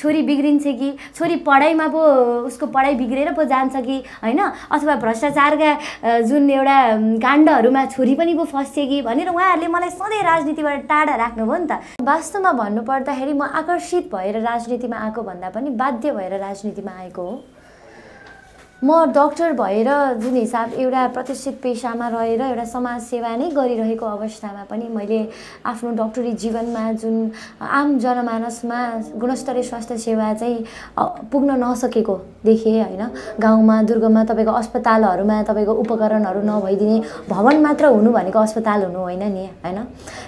छोरी बिग्रिन्छ कि? छोरी पढाइमा पो उसको पढाइ बिग्रेर पो जान्छ कि? होइन? अथवा भ्रष्टाचारका जुन एउटा काण्डहरूमा छोरी पनि पो फस्थे कि? भनेर उहाँहरूले मलाई सधैँ राजनीतिबाट टाढा राख्नुभयो नि त। वास्तवमा भन्नुपर्दाखेरि म आकर्षित भएर राजनीतिमा आएको भन्दा पनि बाध्य भएर राजनीतिमा आएको हो। म डक्टर भएर जुन हिसाब एउटा प्रतिष्ठित पेसामा रहेर एउटा समाज सेवा नै गरिरहेको अवस्थामा पनि मैले आफ्नो डक्टरी जीवनमा जुन आम जनमानसमा गुणस्तरीय स्वास्थ्य सेवा चाहिँ पुग्न नसकेको देखेँ होइन। गाउँमा दुर्गममा तपाईँको अस्पतालहरूमा तपाईँको उपकरणहरू नभइदिने भवन मात्र हुनु भनेको अस्पताल हुनु होइन नि होइन।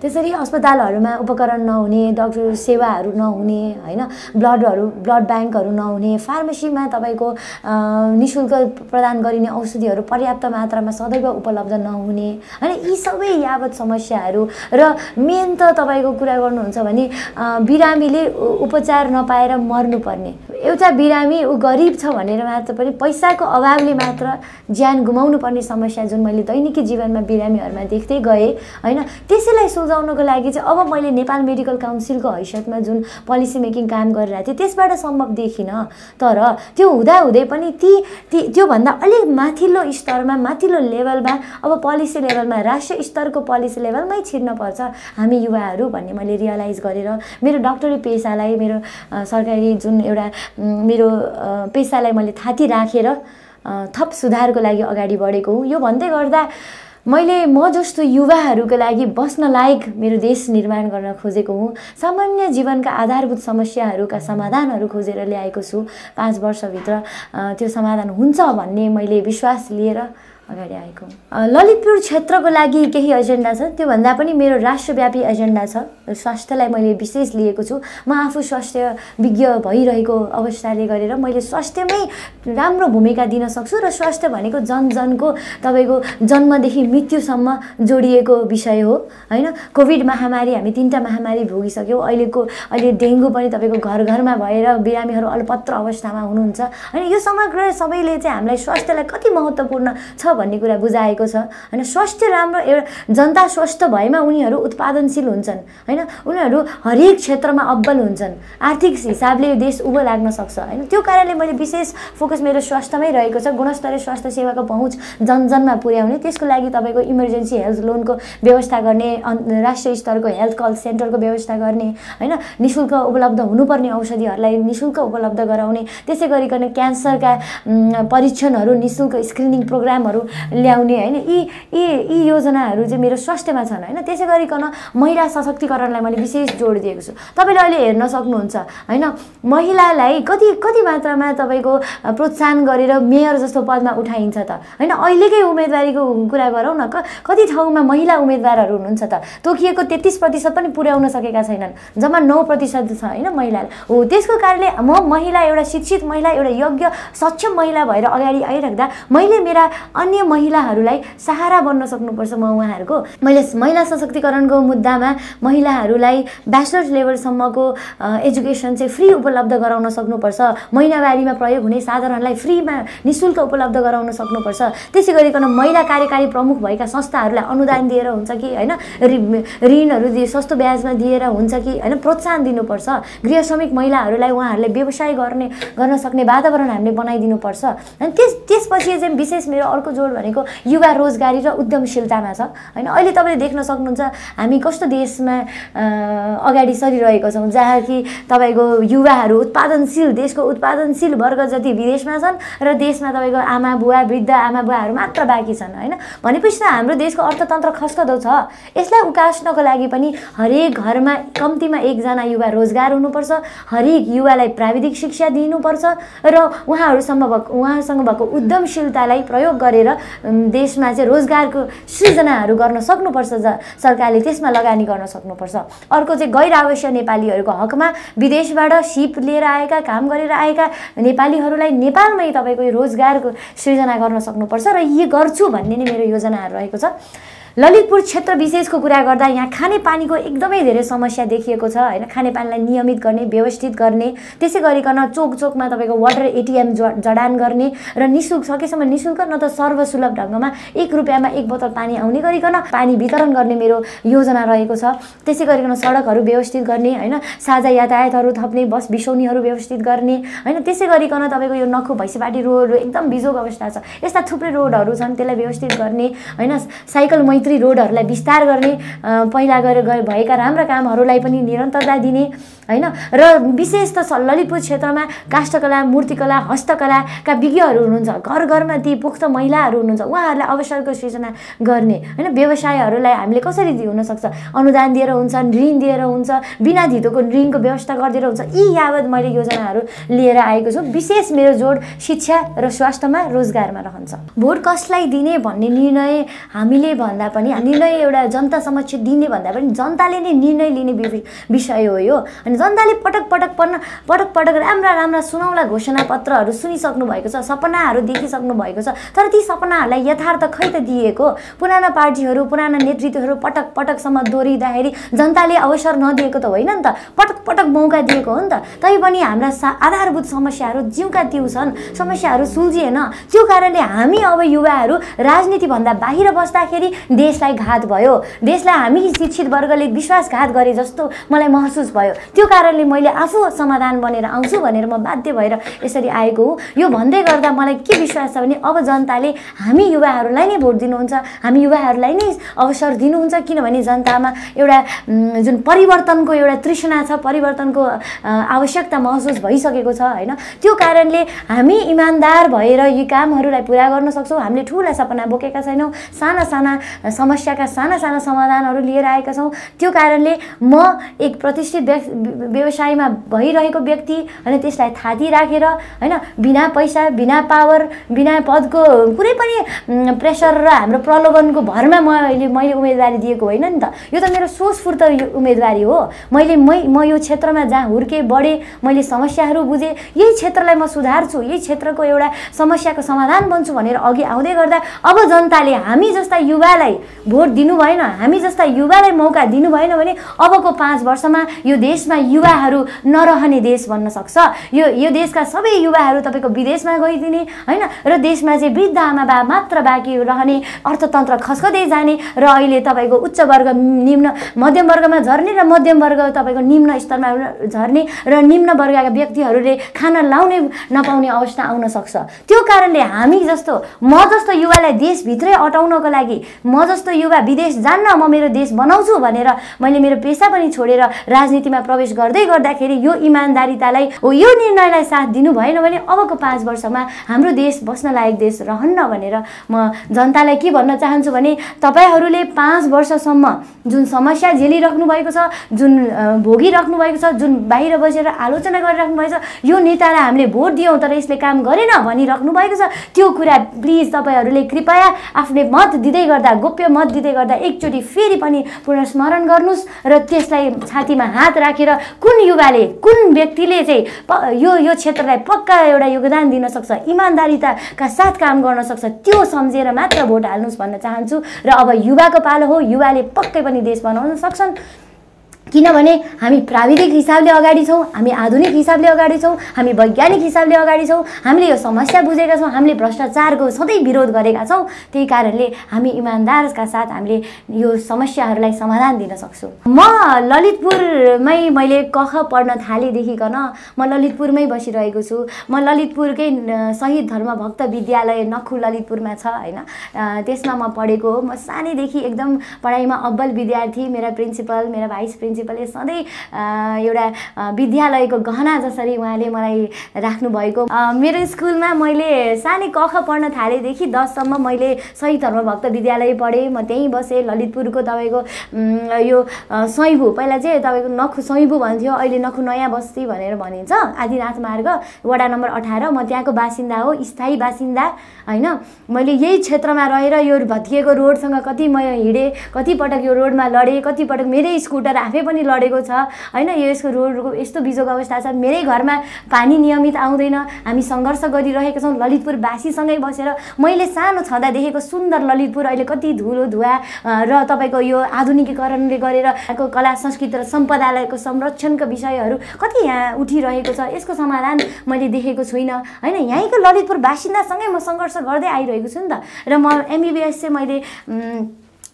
त्यसरी अस्पतालहरूमा उपकरण नहुने डक्टर सेवाहरू नहुने होइन। ब्लडहरू ब्लड ब्याङ्कहरू नहुने फार्मेसीमा तपाईँको निशुल्क शुल्क प्रदान गरिने औषधिहरू पर्याप्त मात्रामा सदैव उपलब्ध नहुने। होइन यी सबै यावत समस्याहरू र मेन त तपाईँको कुरा गर्नुहुन्छ भने बिरामीले उपचार नपाएर मर्नुपर्ने। एउटा बिरामी ऊ गरिब छ भनेर मात्र पनि पैसाको अभावले मात्र ज्यान गुमाउनु पर्ने समस्या जुन मैले दैनिकी जीवनमा बिरामीहरूमा देख्दै गएँ होइन त्यसैलाई सुल्झाउनको लागि चाहिँ अब मैले नेपाल मेडिकल काउन्सिलको हैसियतमा जुन पोलिसी मेकिङ काम गरिरहेको थिएँ त्यसबाट सम्भव देखिनँ। तर त्यो हुँदाहुँदै पनि ती त्योभन्दा अलिक माथिल्लो स्तरमा माथिल्लो लेभलमा अब पोलिसी लेभलमा राष्ट्रिय स्तरको पोलिसी लेभलमै छिर्नपर्छ हामी युवाहरू भन्ने मैले रियलाइज गरेर मेरो डक्टरी पेसालाई मेरो सरकारी जुन एउटा मेरो पेसालाई मैले थाती राखेर थप सुधारको लागि अगाडि बढेको हुँ। यो भन्दै गर्दा मैले म जस्तो युवाहरूको लागि बस्न लायक मेरो देश निर्माण गर्न खोजेको हुँ। सामान्य जीवनका आधारभूत समस्याहरूका समाधानहरू खोजेर ल्याएको छु। पाँच वर्षभित्र त्यो समाधान हुन्छ भन्ने मैले विश्वास लिएर अगाडि आएको। ललितपुर क्षेत्रको लागि केही एजेन्डा छ? त्योभन्दा पनि मेरो राष्ट्रव्यापी एजेन्डा छ। स्वास्थ्यलाई मैले विशेष लिएको छु। म आफू स्वास्थ्य विज्ञ भइरहेको अवस्थाले गरेर मैले स्वास्थ्यमै राम्रो भूमिका दिन सक्छु र स्वास्थ्य भनेको जनजनको तपाईँको जन्मदेखि मृत्युसम्म जोडिएको विषय हो होइन? कोभिड महामारी हामी तिनवटा महामारी भोगिसक्यौँ। अहिलेको अहिले डेङ्गु पनि तपाईँको घर घरमा भएर बिरामीहरू अलपत्र अवस्थामा हुनुहुन्छ। होइन यो समग्र सबैले चाहिँ हामीलाई स्वास्थ्यलाई कति महत्त्वपूर्ण छ भन्ने कुरा बुझाएको छ। होइन स्वास्थ्य राम्रो एउटा जनता स्वस्थ भएमा उनीहरू उत्पादनशील हुन्छन्। होइन उनीहरू हरेक क्षेत्रमा अब्बल हुन्छन्। आर्थिक हिसाबले देश उभो लाग्न सक्छ। होइन त्यो कारणले मैले विशेष फोकस मेरो स्वास्थ्यमै रहेको छ। गुणस्तरीय स्वास्थ्य सेवाको पहुँच जनजनमा पुर्याउने त्यसको लागि तपाईँको इमर्जेन्सी हेल्थ लोनको व्यवस्था गर्ने राष्ट्रिय स्तरको हेल्थ कल सेन्टरको व्यवस्था गर्ने होइन नि शुल्क उपलब्ध हुनुपर्ने औषधिहरूलाई नि शुल्क उपलब्ध गराउने त्यसै गरिकन क्यान्सरका परीक्षणहरू नि शुल्क स्क्रिनिङ प्रोग्रामहरू ल्याउने होइन। यी यी यी योजनाहरू चाहिँ मेरो स्वास्थ्यमा छन् होइन। त्यसै गरिकन महिला सशक्तिकरणलाई मैले विशेष जोड दिएको छु। तपाईँले अहिले हेर्न सक्नुहुन्छ होइन? महिलालाई कति कति मात्रामा तपाईँको प्रोत्साहन गरेर मेयर जस्तो पदमा उठाइन्छ त होइन? अहिलेकै उम्मेदवारीको कुरा गरौँ न कति ठाउँमा महिला उम्मेदवारहरू हुनुहुन्छ त? तोकिएको तेत्तिस प्रतिशत पनि पुर्याउन सकेका छैनन् जम्मा नौ प्रतिशत छ होइन महिलाले? हो त्यसको कारणले म महिला एउटा शिक्षित महिला एउटा योग्य सक्षम महिला भएर अगाडि आइराख्दा मैले मेरा अन्य अन्य महिलाहरूलाई सहारा बन्न सक्नुपर्छ म उहाँहरूको। मैले महिला सशक्तिकरणको मुद्दामा महिलाहरूलाई ब्याचलर्स लेभलसम्मको एजुकेसन चाहिँ फ्री उपलब्ध गराउन सक्नुपर्छ। महिनावारीमा प्रयोग हुने साधारणलाई फ्रीमा नि शुल्क उपलब्ध गराउन सक्नुपर्छ। त्यसै गरिकन महिला कार्यकारी प्रमुख भएका संस्थाहरूलाई अनुदान दिएर हुन्छ कि होइन ऋणहरू दिए सस्तो ब्याजमा दिएर हुन्छ कि होइन प्रोत्साहन दिनुपर्छ। गृह श्रमिक महिलाहरूलाई उहाँहरूले व्यवसाय गर्ने गर्न सक्ने वातावरण हामीले बनाइदिनुपर्छ। अनि त्यस त्यसपछि चाहिँ विशेष मेरो अर्को जोड भनेको युवा रोजगारी र उद्यमशीलतामा छ। होइन अहिले तपाईँले देख्न सक्नुहुन्छ हामी कस्तो देशमा अगाडि सरिरहेको छौँ जहाँ कि तपाईँको युवाहरू उत्पादनशील देशको उत्पादनशील वर्ग जति विदेशमा छन् र देशमा तपाईँको आमा बुवा वृद्ध आमा बुवाहरू मात्र बाँकी छन् होइन? भनेपछि त हाम्रो देशको अर्थतन्त्र खस्कदो छ। यसलाई उकास्नको लागि पनि हरेक घरमा कम्तीमा एकजना युवा रोजगार हुनुपर्छ हरेक युवालाई प्राविधिक शिक्षा दिनुपर्छ र उहाँहरूसम्म भएको उहाँसँग भएको उद्यमशीलतालाई प्रयोग गरेर देशमा चाहिँ रोजगारको सृजनाहरू गर्न सक्नुपर्छ सरकारले त्यसमा लगानी गर्न सक्नुपर्छ। अर्को चाहिँ गैर आवश्यक नेपालीहरूको हकमा विदेशबाट सिप लिएर आएका काम गरेर आएका नेपालीहरूलाई नेपालमै तपाईँको रोजगारको सृजना गर्न सक्नुपर्छ र यी गर्छु भन्ने नै मेरो योजनाहरू रहेको छ। ललितपुर क्षेत्र विशेषको कुरा गर्दा यहाँ खानेपानीको एकदमै धेरै समस्या देखिएको छ। होइन खानेपानीलाई नियमित गर्ने व्यवस्थित गर्ने त्यसै गरिकन चोक चोकमा तपाईँको वाटर एटिएम जडान गर्ने र निशुल्क सकेसम्म निशुल्क न त सर्वसुलभ ढङ्गमा एक रुपियाँमा एक बोतल पानी आउने गरिकन पानी वितरण गर्ने मेरो योजना रहेको छ। त्यसै गरिकन सडकहरू व्यवस्थित गर्ने होइन साझा यातायातहरू थप्ने बस बिसौनीहरू व्यवस्थित गर्ने होइन त्यसै गरिकन तपाईँको यो नखु भैँसीबाटी रोड एकदम बिजोग अवस्था छ। यस्ता थुप्रै रोडहरू छन् त्यसलाई व्यवस्थित गर्ने होइन साइकल मैत्री रोडहरूलाई विस्तार गर्ने पहिला गएर भएका राम्रा कामहरूलाई पनि निरन्तरता दिने होइन? र विशेष त ललितपुर क्षेत्रमा काष्ठकला मूर्तिकला हस्तकलाका विज्ञहरू हुनुहुन्छ घर घरमा ती पुख्त महिलाहरू हुनुहुन्छ उहाँहरूलाई अवसरको सृजना गर्ने होइन? व्यवसायहरूलाई हामीले कसरी हुनसक्छ अनुदान दिएर हुन्छ ऋण दिएर हुन्छ बिना धितोको ऋणको व्यवस्था गरिदिएर हुन्छ यी यावत मैले योजनाहरू लिएर आएको छु। विशेष मेरो जोड शिक्षा र स्वास्थ्यमा रोजगारमा रहन्छ। भोट कसलाई दिने भन्ने निर्णय हामीले भन्दा पनि निर्णय एउटा जनता समक्ष दिने भन्दा पनि जनताले नै निर्णय लिने विषय हो यो। अनि जनताले पटक पटक पढ्न पटक पटक राम्रा राम्रा सुनौला घोषणा पत्रहरू सुनिसक्नु भएको छ सपनाहरू देखिसक्नु भएको छ। तर ती सपनाहरूलाई यथार्थ खै त दिएको? पुराना पार्टीहरू पुराना नेतृत्वहरू पटक पटकसम्म दोहोरिँदाखेरि जनताले अवसर नदिएको त होइन नि त। पटक पटक मौका दिएको हो नि त। तैपनि हाम्रा आधारभूत समस्याहरू जिउका तिउ छन् समस्याहरू सुल्झिएन। त्यो कारणले हामी अब युवाहरू राजनीतिभन्दा बाहिर बस्दाखेरि देशलाई घात भयो देशलाई हामी शिक्षित वर्गले विश्वासघात गरे जस्तो मलाई महसुस भयो। त्यो कारणले मैले आफू समाधान बनेर आउँछु भनेर म बाध्य भएर यसरी आएको हो। यो भन्दै गर्दा मलाई के विश्वास छ भने अब जनताले हामी युवाहरूलाई नै भोट दिनुहुन्छ हामी युवाहरूलाई नै अवसर दिनुहुन्छ किनभने जनतामा एउटा जुन परिवर्तनको एउटा तृष्णा छ परिवर्तनको आवश्यकता महसुस भइसकेको छ होइन? त्यो कारणले हामी इमान्दार भएर यी कामहरूलाई पुरा गर्न सक्छौँ। हामीले ठुला सपना बोकेका छैनौँ। साना साना समस्याका साना साना समाधानहरू लिएर आएका छौँ। त्यो कारणले म एक प्रतिष्ठित व्यवसायमा भइरहेको व्यक्ति होइन त्यसलाई थाती राखेर होइन बिना पैसा बिना पावर बिना पदको कुनै पनि प्रेसर र हाम्रो प्रलोभनको भरमा मैले मैले उम्मेदवारी दिएको होइन नि त। यो त मेरो सोचफुर्त उम्मेदवारी हो। मैले मै म यो क्षेत्रमा जहाँ हुर्केँ बढेँ मैले समस्याहरू बुझेँ यही क्षेत्रलाई म सुधार्छु यही क्षेत्रको एउटा समस्याको समाधान बन्छु भनेर अघि आउँदै गर्दा अब जनताले हामी जस्ता युवालाई भोट दिनु भएन। हामी जस्ता युवालाई मौका दिनु भएन भने अबको पाँच वर्षमा यो देशमा युवाहरू नरहने देश बन्न सक्छ। यो यो देशका सबै युवाहरू तपाईँको विदेशमा गइदिने होइन? र देशमा चाहिँ वृद्ध आमा बा मात्र बाँकी रहने अर्थतन्त्र खस्कदै जाने र अहिले तपाईँको उच्च वर्ग निम्न मध्यम वर्गमा झर्ने र मध्यम वर्ग तपाईँको निम्न स्तरमा झर्ने र निम्न वर्गका व्यक्तिहरूले खाना लाउने नपाउने अवस्था आउन सक्छ। त्यो कारणले हामी जस्तो म जस्तो युवालाई देशभित्रै अटाउनको लागि म जस्तो युवा विदेश जान्न म मेरो देश बनाउँछु भनेर मैले मेरो पेसा पनि छोडेर राजनीतिमा प्रवेश गर्दै गर्दाखेरि यो इमान्दारितालाई हो यो निर्णयलाई साथ दिनु भएन भने अबको पाँच वर्षमा हाम्रो देश बस्न लायक देश रहन्न भनेर म जनतालाई के भन्न चाहन्छु भने तपाईँहरूले पाँच वर्षसम्म जुन समस्या झेलिराख्नु भएको छ जुन भोगिराख्नु भएको छ जुन बाहिर बसेर आलोचना गरिराख्नु भएको छ यो नेतालाई हामीले भोट दियौँ तर यसले काम गरेन भनिराख्नु भएको छ त्यो कुरा प्लिज तपाईँहरूले कृपया आफ्नै मत दिँदै गर्दा गोप्य मत दिँदै गर्दा एकचोटि फेरि पनि पुनस्मरण गर्नुहोस् र त्यसलाई छातीमा हात राखेर कुन युवाले कुन व्यक्तिले चाहिँ यो यो क्षेत्रलाई पक्का एउटा योगदान दिन सक्छ इमान्दारिताका साथ काम गर्न सक्छ त्यो सम्झेर मात्र भोट हाल्नुहोस् भन्न चाहन्छु। र अब युवाको पालो हो युवाले पक्कै पनि देश बनाउन सक्छन्। किनभने हामी प्राविधिक हिसाबले अगाडि छौँ हामी आधुनिक हिसाबले अगाडि छौँ हामी वैज्ञानिक हिसाबले अगाडि छौँ हामीले यो समस्या बुझेका छौँ हामीले भ्रष्टाचारको सधैँ विरोध गरेका छौँ त्यही कारणले हामी इमान्दारका साथ हामीले यो समस्याहरूलाई समाधान दिन सक्छौँ। म ललितपुरमै मैले कख पढ्न थालेदेखिकन म ललितपुरमै बसिरहेको छु। म ललितपुरकै शहीद धर्मभक्त विद्यालय नखु ललितपुरमा छ होइन? त्यसमा म पढेको हो। म सानैदेखि एकदम पढाइमा अब्बल विद्यार्थी मेरा प्रिन्सिपल मेरा भाइस प्रिन्सिपल प्रिन्सिपलले सधैँ एउटा विद्यालयको गहना जसरी उहाँले मलाई राख्नुभएको। मेरो स्कुलमा मैले सानै कख पढ्न थालेदेखि दससम्म मैले सही धर्मभक्त विद्यालय पढेँ। म त्यहीँ बसेँ ललितपुरको तपाईँको यो सैबु पहिला चाहिँ तपाईँको नखु सैबु भन्थ्यो अहिले नखु नयाँ बस्ती भनेर भनिन्छ आदिनाथ मार्ग वडा नम्बर अठार म त्यहाँको बासिन्दा हो स्थायी बासिन्दा होइन? मैले यही क्षेत्रमा रहेर यो भत्किएको रोडसँग कति म हिँडेँ कतिपटक यो रोडमा लडेँ कतिपटक मेरै स्कुटर आफै पनि लडेको छ। होइन यो यसको रोडको यस्तो बिजोको अवस्था छ। मेरै घरमा पानी नियमित आउँदैन। हामी सङ्घर्ष गरिरहेका छौँ ललितपुरवासीसँगै बसेर। मैले सानो छँदा देखेको सुन्दर ललितपुर अहिले कति धुलो धुवा र तपाईँको यो आधुनिकीकरणले गरेर कला संस्कृति र सम्पदालयको संरक्षणका विषयहरू कति यहाँ उठिरहेको छ यसको समाधान मैले देखेको छुइनँ। होइन यहीँको ललितपुर बासिन्दासँगै म सङ्घर्ष गर्दै आइरहेको छु नि त। र म एमबिबिएस चाहिँ मैले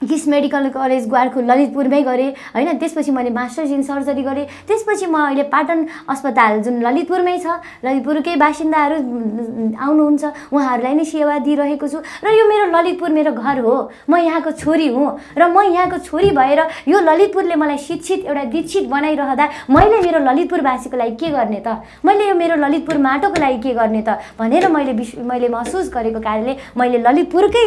किस मेडिकल कलेज ग्वारखु ललितपुरमै गरेँ होइन? त्यसपछि मैले मास्टर्स इन सर्जरी गरेँ। त्यसपछि म अहिले पाटन अस्पताल जुन ललितपुरमै छ ललितपुरकै बासिन्दाहरू आउनुहुन्छ उहाँहरूलाई नै सेवा दिइरहेको छु। र यो मेरो ललितपुर मेरो घर हो। म यहाँको छोरी हुँ। र म यहाँको छोरी भएर यो ललितपुरले मलाई शिक्षित एउटा दीक्षित बनाइरहँदा मैले मेरो ललितपुरवासीको लागि के गर्ने त? मैले यो मेरो ललितपुर माटोको लागि के गर्ने त? भनेर मैले विश्व मैले महसुस गरेको कारणले मैले ललितपुरकै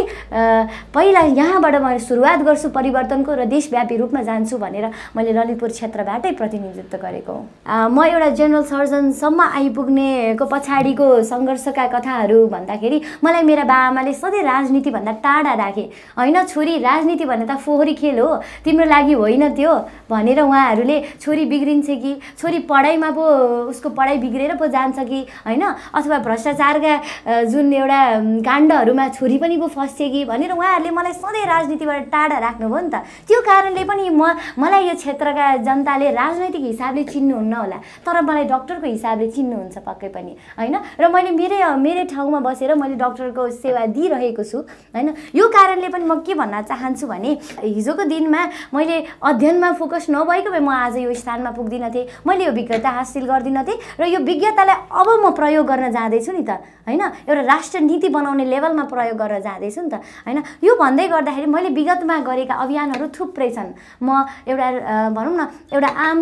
पहिला यहाँबाट मैले सुरु सुरुवात गर्छु परिवर्तनको र देशव्यापी रूपमा जान्छु भनेर मैले ललितपुर क्षेत्रबाटै प्रतिनिधित्व गरेको म एउटा जेनरल सर्जनसम्म आइपुग्नेको पछाडिको सङ्घर्षका कथाहरू भन्दाखेरि मलाई मेरा बाआमाले सधैँ राजनीतिभन्दा टाढा राखे। होइन छोरी राजनीति भन्ने त फोहोरी खेल हो। तिम्रो लागि होइन त्यो भनेर उहाँहरूले छोरी बिग्रिन्छ कि? छोरी पढाइमा पो उसको पढाइ बिग्रेर पो जान्छ कि? होइन? अथवा भ्रष्टाचारका जुन एउटा काण्डहरूमा छोरी पनि पो फस्थे कि? भनेर उहाँहरूले मलाई सधैँ राजनीतिबाट टाढा राख्नुभयो नि त। त्यो कारणले पनि म मलाई यो क्षेत्रका जनताले राजनैतिक हिसाबले चिन्नुहुन्न होला। तर मलाई डक्टरको हिसाबले चिन्नुहुन्छ पक्कै पनि होइन? र मैले मेरै मेरै ठाउँमा बसेर मैले डक्टरको सेवा दिइरहेको छु होइन? यो कारणले पनि म के भन्न चाहन्छु भने हिजोको दिनमा मैले अध्ययनमा फोकस नभएको भए म आज यो स्थानमा पुग्दिनँ थिएँ। मैले यो विज्ञता हासिल गर्दिनँ थिएँ र यो विज्ञतालाई अब म प्रयोग गर्न जाँदैछु नि त होइन? एउटा राष्ट्र नीति बनाउने लेभलमा प्रयोग गरेर जाँदैछु नि त होइन? यो भन्दै गर्दाखेरि मैले विगत भारतमा गरेका अभियानहरू थुप्रै छन्। म एउटा भनौँ न एउटा आम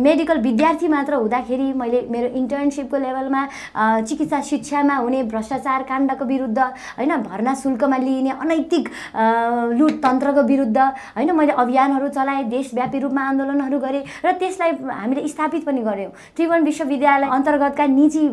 मेडिकल विद्यार्थी मात्र हुँदाखेरि मैले मेरो इन्टर्नसिपको लेभलमा चिकित्सा शिक्षामा हुने भ्रष्टाचार काण्डको विरुद्ध होइन भर्ना शुल्कमा लिइने अनैतिक लुट तन्त्रको विरुद्ध होइन मैले अभियानहरू चलाएँ देशव्यापी रूपमा आन्दोलनहरू गरेँ र त्यसलाई हामीले स्थापित पनि गऱ्यौँ। त्रिभुवन विश्वविद्यालय अन्तर्गतका निजी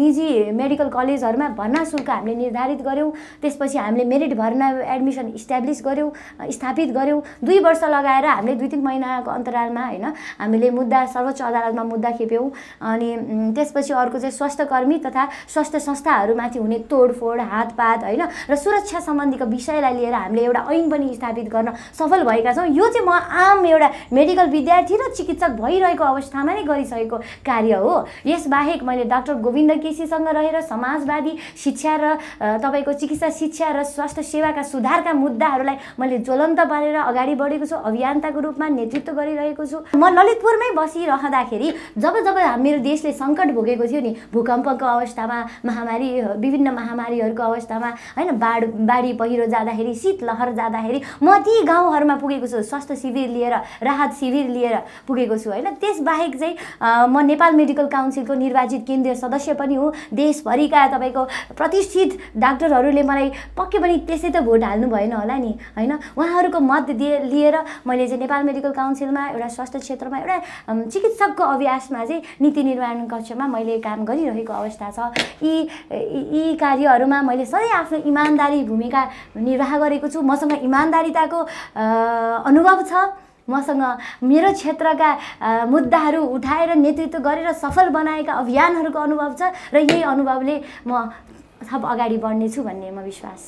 निजी मेडिकल कलेजहरूमा भर्ना शुल्क हामीले निर्धारित गऱ्यौँ। त्यसपछि हामीले मेरिट भर्ना एडमिसन इस्टाब्लिस गऱ्यौँ। स्थापित गऱ्यौँ। दुई वर्ष लगाएर हामीले दुई तिन महिनाको अन्तरालमा होइन हामीले मुद्दा सर्वोच्च अदालतमा मुद्दा खेप्यौँ। अनि त्यसपछि अर्को चाहिँ स्वास्थ्य कर्मी तथा स्वास्थ्य संस्थाहरूमाथि हुने तोडफोड हातपात होइन र सुरक्षा सम्बन्धीको विषयलाई लिएर हामीले एउटा ऐन पनि स्थापित गर्न सफल भएका छौँ। यो चाहिँ म आम एउटा मेडिकल विद्यार्थी र चिकित्सक भइरहेको अवस्थामा नै गरिसकेको कार्य हो। यसबाहेक मैले डाक्टर गोविन्द केसीसँग रहेर समाजवादी शिक्षा र तपाईँको चिकित्सा शिक्षा र स्वास्थ्य सेवाका सुधारका मुद्दाहरूलाई मैले ज्वलन्त पारेर अगाडि बढेको छु अभियन्ताको रूपमा नेतृत्व गरिरहेको छु। म ललितपुरमै बसिरहँदाखेरि जब जब मेरो देशले सङ्कट भोगेको थियो नि भूकम्पको अवस्थामा महामारी विभिन्न महामारीहरूको अवस्थामा होइन बाढ बाढी पहिरो जाँदाखेरि शीतलहर जाँदाखेरि म ती गाउँहरूमा पुगेको छु स्वास्थ्य शिविर लिएर राहत शिविर लिएर पुगेको छु होइन। त्यसबाहेक चाहिँ म नेपाल मेडिकल काउन्सिलको निर्वाचित केन्द्रीय सदस्य पनि हुँ। देशभरिका तपाईँको प्रतिष्ठित डाक्टरहरूले मलाई पक्कै पनि त्यसै त भोट हाल्नु भएन होला नि होइन? उहाँहरूको मत दिए लिएर मैले चाहिँ नेपाल मेडिकल काउन्सिलमा एउटा स्वास्थ्य क्षेत्रमा एउटा चिकित्सकको अभ्यासमा चाहिँ नीति निर्माण कक्षमा मैले काम गरिरहेको अवस्था छ। यी यी कार्यहरूमा मैले सधैँ आफ्नो इमान्दारी भूमिका निर्वाह गरेको छु। मसँग इमान्दारिताको अनुभव छ। मसँग मेरो क्षेत्रका मुद्दाहरू उठाएर नेतृत्व गरेर सफल बनाएका अभियानहरूको अनुभव छ। र यही अनुभवले म थप अगाडि बढ्नेछु भन्ने म विश्वास